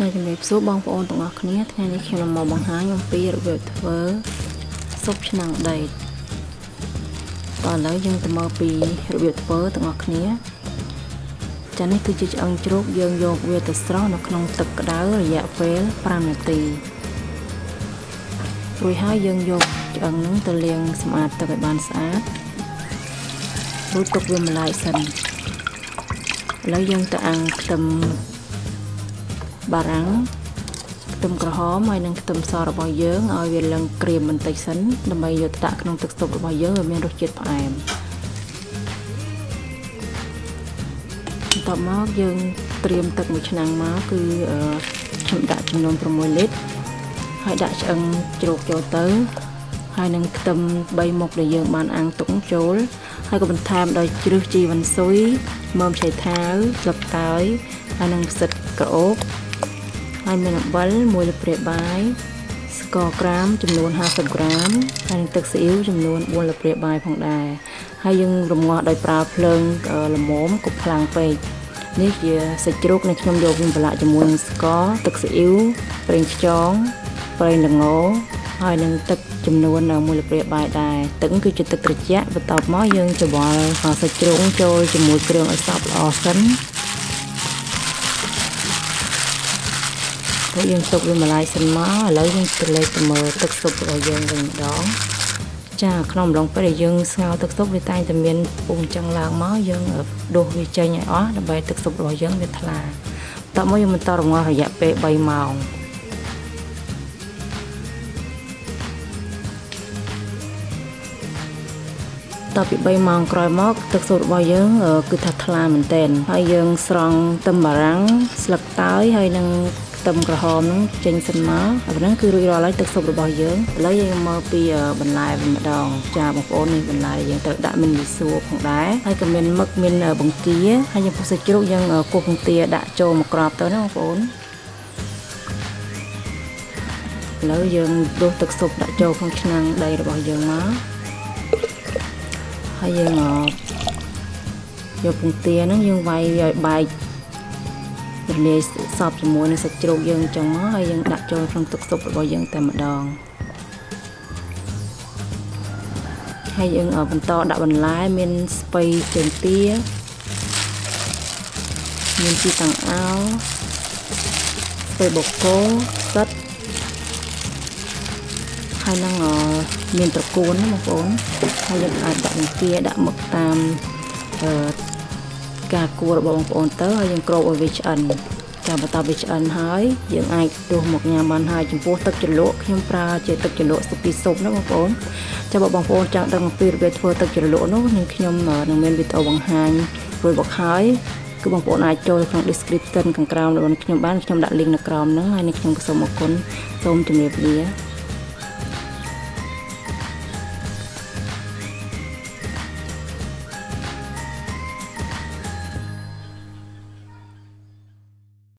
ចាជំរាបសួរបងប្អូនទាំងអស់គ្នាថ្ងៃនេះខ្ញុំនឹងមកបង្ហាញអំពីរបៀបធ្វើស៊ុបឆ្នាំងដែកតោះឥឡូវយើងទៅមើលពីរបៀបធ្វើទាំងអស់គ្នាចានេះគឺជាឆ្អឹងជ្រូកយើងយកវាទៅស្រុះនៅក្នុងទឹកក្តៅរយៈពេល5នាទីរួចហើយយើងយកឆ្អឹងហ្នឹងទៅលាងសម្អាតទឹកឲ្យបានស្អាតរួចទុកវាម្លាយសិនឥឡូវយើងទៅអាំងខ្ទឹម បារាំងខ្ទឹមក្រហមហើយនិងខ្ទឹមសរបស់យើងឲ្យវាឡើងក្រៀមបន្តិចសិនដើម្បីយកទៅដាក់ក្នុងទឹកស្តុបរបស់យើងឲ្យមានរសជាតិផ្អែមបន្ទាប់មកយើងត្រៀមទឹកមួយឆ្នាំងមកគឺខ្ញុំដាក់ចំនួន6លីត្រហើយដាក់ឆ្អឹងជ្រោកចូលទៅហើយនឹងខ្ទឹម3មុខដែលយើងបានអាំងទុកចូលហើយក៏បន្ថែមដោយជ្រឹះជីវ៉ាន់ស៊ុយមើមឆៃថាវស្លឹកតើយហើយនឹងផ្សិតក្រអូប ហើយមានអំបិល1លីត្របាយស្ករក្រាមចំនួន50ក្រាមហើយនឹងទឹកស៊ីអ៊ីវចំនួន4លីត្របាយផងដែរហើយយើងរំងាស់ដោយប្រើភ្លើងល្មមកុំខ្លាំងពេកនេះជាសាច់ជ្រូកដែលខ្ញុំយកវាប្រឡាក់ជាមួយនឹងស្ករទឹកស៊ីអ៊ីវប្រេងខ្យងប្រេងល្ងហើយនឹងទឹកចំនួន1លីត្របាយដែរទឹកគឺជាទឹកត្រជាក់បន្ទាប់មកយើងច្របល់សាច់ជ្រូកចូលជាមួយគ្រឿងឲ្យសព្វល្អសិន ហើយយើងទុកវាម្លាយសិនមកឥឡូវយើងទៅលេខទៅមើលទឹកស៊ុបរបស់យើងវិញម្ដងចាក្នុងម្ដងពេលដែលយើងស្ងោរទឹកស៊ុបវាតែងតែមានពុំចឹងឡើងមកយើងដួសវាចេញឲ្យអស់ដើម្បីទឹកស៊ុបរបស់យើងវាថ្លាតមកយើងបន្តរងាស់រយៈពេល3ម៉ោងតពី3ម៉ោងក្រោយមកទឹកស៊ុបរបស់យើងគឺថាថ្លាមែនតែនហើយយើងស្រង់ទឹមបារាំងស្លឹកតើយហើយនឹង ទឹមក្រហមហ្នឹងចេញសិនមកអាហ្នឹងគឺរួចរាល់ហើយទឹកស៊ុបរបស់យើងឥឡូវយើងមើលពីបន្លែវិញម្ដងចាបងប្អូននេះបន្លែយើងត្រូវដាក់មីនលីសួរផងដែរហើយក៏មានមឹកមានបង្គាហើយយើងពុះសាច់ជ្រូកយើងគោះបង្គាដាក់ចូលមកក្របទៅណាបងប្អូនឥឡូវយើងដួសទឹកស៊ុបដាក់ចូលក្នុងឆ្នាំងដីរបស់យើងមកហើយយើងយកពងទាហ្នឹងយើងវាយឲ្យបែក រលាយសពជាមួយនឹងសាច់ជ្រូកយើងអញ្ចឹងមកហើយយើងដាក់ចូលក្នុងទឹកស៊ុបរបស់យើងតែម្ដងហើយយើងបន្តដាក់បន្លែមានស្ពៃជើងទាមានជីតាំងអោស្ពៃបូកគោសិតហើយនឹងមានត្រកួនណាបងប្អូនហើយយើងអាចដាក់បង្គាដាក់មឹកតាមអឺ ការគួររបស់បងប្អូនទៅហើយយើងគ្របឲ្យវាឆ្អិនចាំបន្តវាឆ្អិនហើយយើងអាចដួសមកញ៉ាំបានហើយចំពោះទឹកជ្រលក់ខ្ញុំប្រើជាទឹកជ្រលក់សុពីស៊ុបណាបងប្អូនចាំបើបងប្អូនចង់ដឹងអំពីរបៀបធ្វើទឹកជ្រលក់នោះនឹងខ្ញុំនឹងមានវីដេអូបង្ហាញរួចមកហើយគឺបងប្អូនអាចចូលក្នុង description ខាងក្រោមរបស់ខ្ញុំបានខ្ញុំដាក់ link នៅក្រោមហ្នឹងហើយនេះខ្ញុំក៏សូមអរគុណសូមជម្រាបលា